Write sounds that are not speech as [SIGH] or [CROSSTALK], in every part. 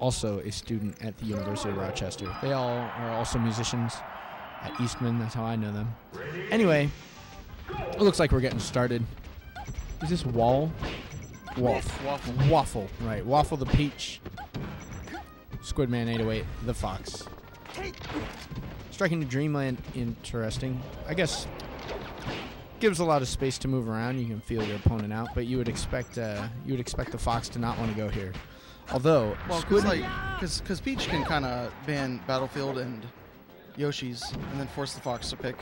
also a student at the University of Rochester. They all are also musicians at Eastman. That's how I know them. Anyway, it looks like we're getting started. Is this Wall? Waffle. Waffle. Waffle, right. Waffle the Peach. Squidman 808, the Fox. Striking to Dreamland, interesting. I guess gives a lot of space to move around. You can feel your opponent out, but you would expect uh, you would expect the Fox to not want to go here. Although Well, because like, cause, cause Peach can kind of ban Battlefield and Yoshi's, and then force the Fox to pick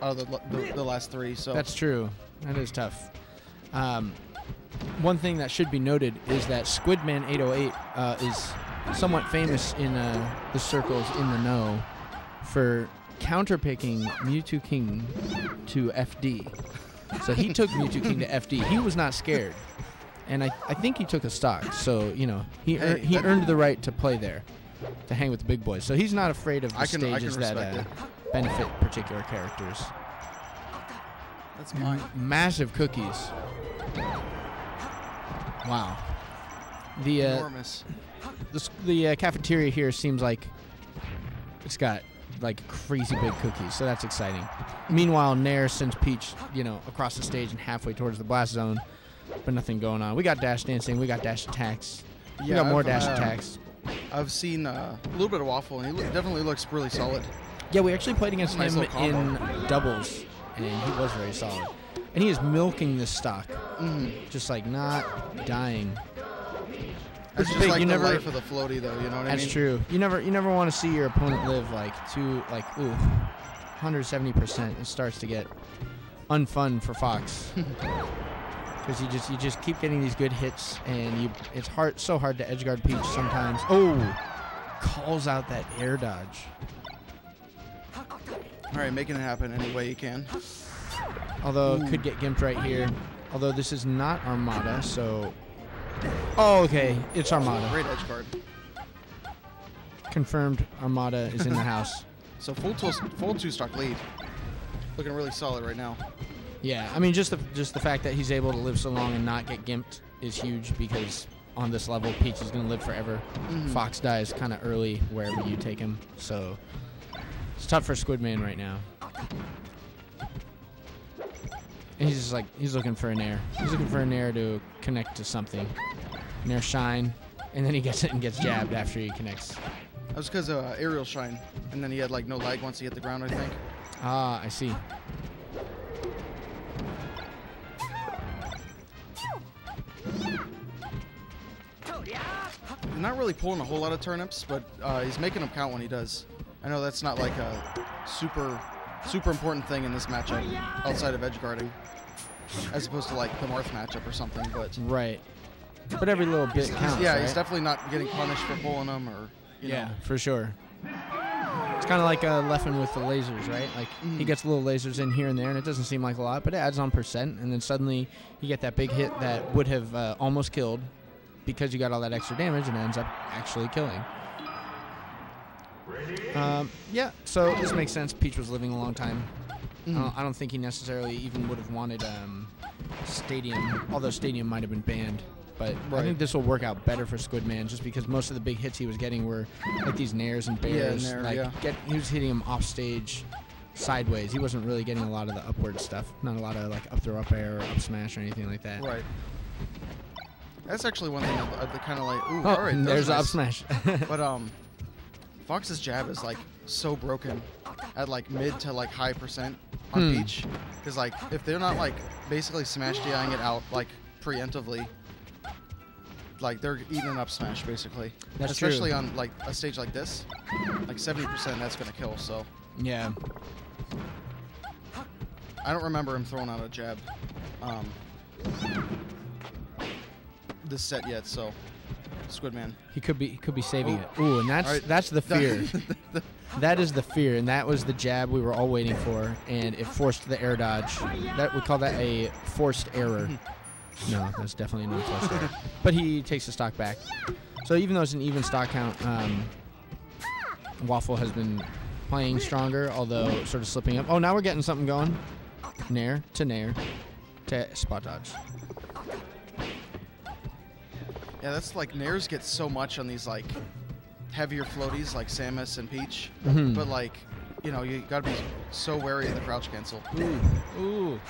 out of the, the, the last three. So that's true. That is tough. Um, one thing that should be noted is that Squidman 808 uh, is somewhat famous in uh, the circles in the know for counterpicking Mewtwo King to FD. So he took Mewtwo King to FD. He was not scared, and I, I think he took a stock. So you know he Hey, ear- he earned the right to play there, to hang with the big boys. So he's not afraid of the I can- I can stages that uh, benefit particular characters. that's mine. Massive cookies. Wow. The uh, Enormous. the, the uh, cafeteria here seems like it's got like crazy big cookies, so that's exciting. Meanwhile, Nair sends Peach, you know, across the stage and halfway towards the blast zone, but nothing going on. We got dash dancing, we got dash attacks, we Yeah, got more I've, dash uh, attacks. I've seen uh, a little bit of Waffle, and he definitely looks really solid. Yeah, we actually played against Nice him in doubles, and he was very solid. And he is milking this stock, Mm. just like not dying. That's It's just big, like you the never- life of the floaty, though. You know what I mean? That's true. You never you never want to see your opponent live like two like ooh, 170%. It starts to get unfun for Fox. [LAUGHS] Because you just you just keep getting these good hits and you it's hard so hard to edge guard Peach sometimes. Oh, calls out that air dodge. All right, making it happen any way you can. Although Ooh. could get gimped right here. Although this is not Armada, so Oh, okay. It's Armada. Great edge guard. Confirmed Armada is in the house. [LAUGHS] So full two, full two stock lead. Looking really solid right now. Yeah, I mean, just the just the fact that he's able to live so long and not get gimped is huge because on this level, Peach is going to live forever. Mhm. Fox dies kind of early wherever you take him, so it's tough for Squidman right now. And he's just like he's looking for an air. He's looking for an air to connect to something. An air shine, and then he gets it and gets jabbed after he connects. That was because of uh, aerial shine, and then he had like no lag once he hit the ground. I think. Ah, I see. Not really pulling a whole lot of turnips, but uh, he's making them count when he does. I know that's not like a super, super important thing in this matchup outside of edge guarding, as opposed to like the Marth matchup or something. But Right. But every little bit counts. yeah, right? he's definitely not getting punished for pulling them or. You Yeah, Know. for sure. It's kind of like uh, Leffen with the lasers, right? Like he Mm. gets little lasers in here and there, and it doesn't seem like a lot, but it adds on percent, and then suddenly you get that big hit that would have uh, almost killed because you got all that extra damage, and it ends up actually killing. Um, yeah, so this makes sense. Peach was living a long time. I, Mhm. don't, I don't think he necessarily even would have wanted um, Stadium, although Stadium might have been banned. But I think this will work out better for Squidman, just because most of the big hits he was getting were like these nairs and bairs. nair, like yeah. get, he was hitting him off stage, sideways. He wasn't really getting a lot of the upward stuff. Not a lot of like up throw, up air, or up smash, or anything like that. Right. That's actually one thing I, I kind of like. Ooh, Oh, all right. there's the up smash. [LAUGHS] But um, Fox's jab is like so broken at like mid to like high percent on Hmm. Peach, because like if they're not like basically smash DIing it out like preemptively, like they're eating an up smash basically. That's true. Especially on like a stage like this, like 70% that's gonna kill. So yeah. I don't remember him throwing out a jab, um, this set yet. So Squidman. He could be he could be saving Oh. it. Ooh, and that's right. that's the [LAUGHS] fear. [LAUGHS] that is the fear, and that was the jab we were all waiting for, and it forced the air dodge. That we call that a forced error. [LAUGHS] No, that's definitely not forced error. But he takes the stock back. So even though it's an even stock count, um, Waffle has been playing stronger, although sort of slipping up. Oh, now we're getting something going. Nair to Nair to spot dodge. Yeah, that's like Nairs gets so much on these like heavier floaties like Samus and Peach, Mhm. but like you know you gotta be so wary of the crouch cancel. Ooh. Ooh.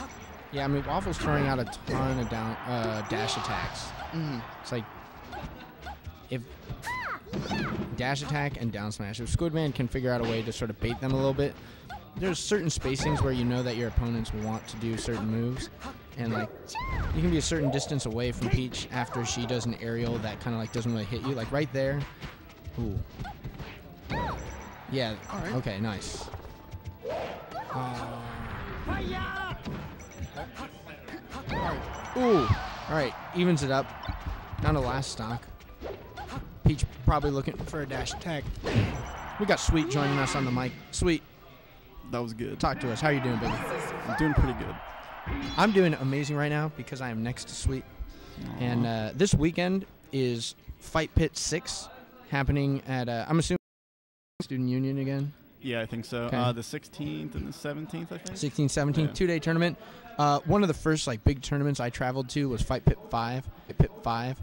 Yeah, I mean Waffle's throwing out a ton of down uh, dash attacks. hmm It's like if dash attack and down smash. If Squidman can figure out a way to sort of bait them a little bit, there's certain spacings where you know that your opponents want to do certain moves, and like you can be a certain distance away from Peach after she does an aerial that kind of like doesn't really hit you, like right there. Ooh. Yeah. All right. Okay. Nice. Uh, Ooh. All right. Evens it up. Down to last stock. Peach probably looking for a dash attack. We got Sweet joining us on the mic. Sweet, That was good. talk to us. How you doing, baby? I'm doing pretty good. I'm doing amazing right now because I am next to Sweet. And uh, this weekend is Fight Pit 6 happening at, uh, I'm assuming, Student Union again. yeah, I think so. Okay. Uh, the 16th and the 17th, I think. 16, 17, Yeah. two day tournament. Uh, one of the first like big tournaments I traveled to was Fight Pit 5. Fight Pit 5.